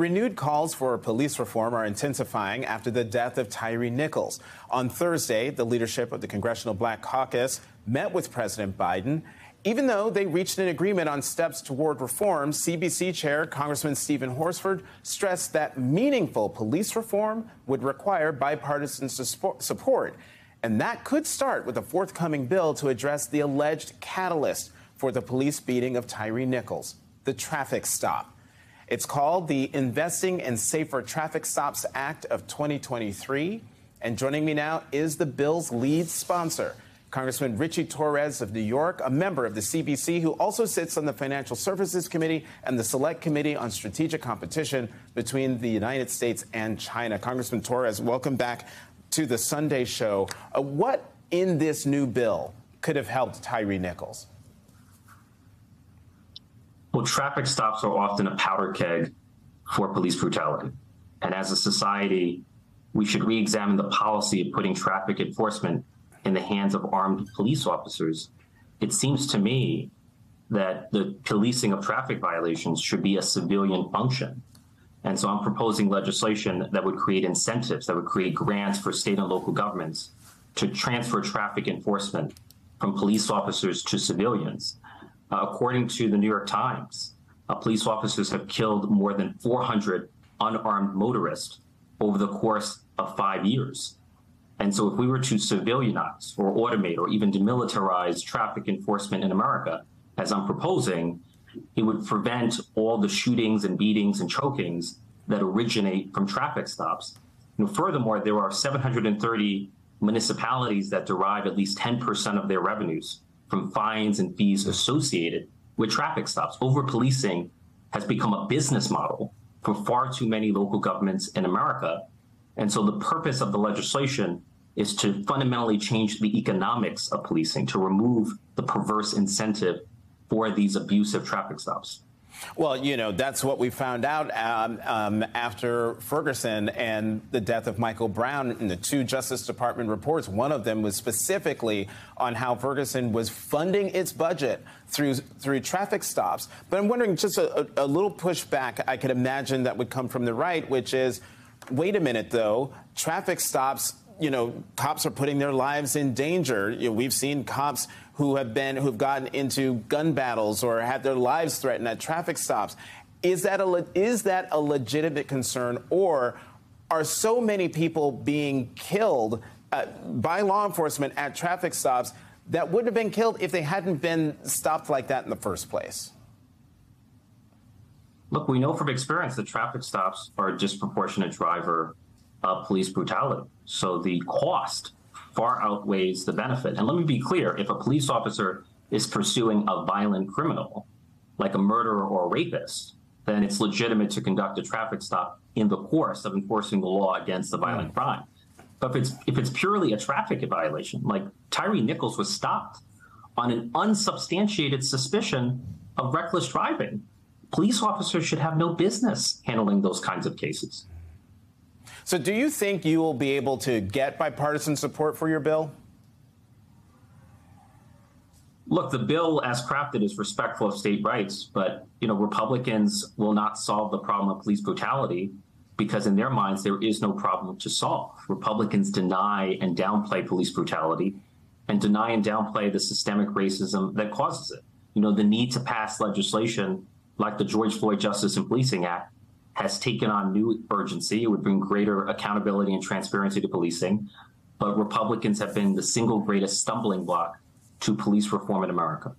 Renewed calls for police reform are intensifying after the death of Tyre Nichols. On Thursday, the leadership of the Congressional Black Caucus met with President Biden. Even though they reached an agreement on steps toward reform, CBC Chair Congressman Stephen Horsford stressed that meaningful police reform would require bipartisan support. And that could start with a forthcoming bill to address the alleged catalyst for the police beating of Tyre Nichols, the traffic stop. It's called the Investing in Safer Traffic Stops Act of 2023. And joining me now is the bill's lead sponsor, Congressman Ritchie Torres of New York, a member of the CBC who also sits on the Financial Services Committee and the Select Committee on Strategic Competition between the United States and China. Congressman Torres, welcome back to the Sunday show. Uh, what in this new bill could have helped Tyre Nichols? Well, traffic stops are often a powder keg for police brutality. And as a society, we should re examine the policy of putting traffic enforcement in the hands of armed police officers, it seems to me that the policing of traffic violations should be a civilian function. And so I'm proposing legislation that would create incentives, that would create grants for state and local governments to transfer traffic enforcement from police officers to civilians. Uh, according to the New York Times, uh, police officers have killed more than 400 unarmed motorists over the course of five years. And so if we were to civilianize or automate or even demilitarize traffic enforcement in America, as I'm proposing, it would prevent all the shootings and beatings and chokings that originate from traffic stops. Know, furthermore, there are 730 municipalities that derive at least 10% of their revenues from fines and fees associated with traffic stops. Over policing has become a business model for far too many local governments in America. And so the purpose of the legislation is to fundamentally change the economics of policing, to remove the perverse incentive for these abusive traffic stops. Well, you know, that's what we found out um, um, after Ferguson and the death of Michael Brown in the two Justice Department reports. One of them was specifically on how Ferguson was funding its budget through through traffic stops. But I'm wondering, just a, a little pushback I could imagine that would come from the right, which is, wait a minute, though, traffic stops you know, cops are putting their lives in danger. You know, we've seen cops who have been who've gotten into gun battles or had their lives threatened at traffic stops. Is that a is that a legitimate concern, or are so many people being killed uh, by law enforcement at traffic stops that wouldn't have been killed if they hadn't been stopped like that in the first place? Look, we know from experience that traffic stops are a disproportionate driver of police brutality. So the cost far outweighs the benefit. And let me be clear if a police officer is pursuing a violent criminal, like a murderer or a rapist, then it's legitimate to conduct a traffic stop in the course of enforcing the law against the violent mm. crime. But if it's if it's purely a traffic violation, like Tyre Nichols was stopped on an unsubstantiated suspicion of reckless driving, police officers should have no business handling those kinds of cases. So, do you think you will be able to get bipartisan support for your bill? Look, the bill as crafted is respectful of state rights, but you know Republicans will not solve the problem of police brutality because in their minds there is no problem to solve. Republicans deny and downplay police brutality and deny and downplay the systemic racism that causes it. You know, the need to pass legislation like the George Floyd Justice and Policing Act has taken on new urgency. It would bring greater accountability and transparency to policing. But Republicans have been the single greatest stumbling block to police reform in America.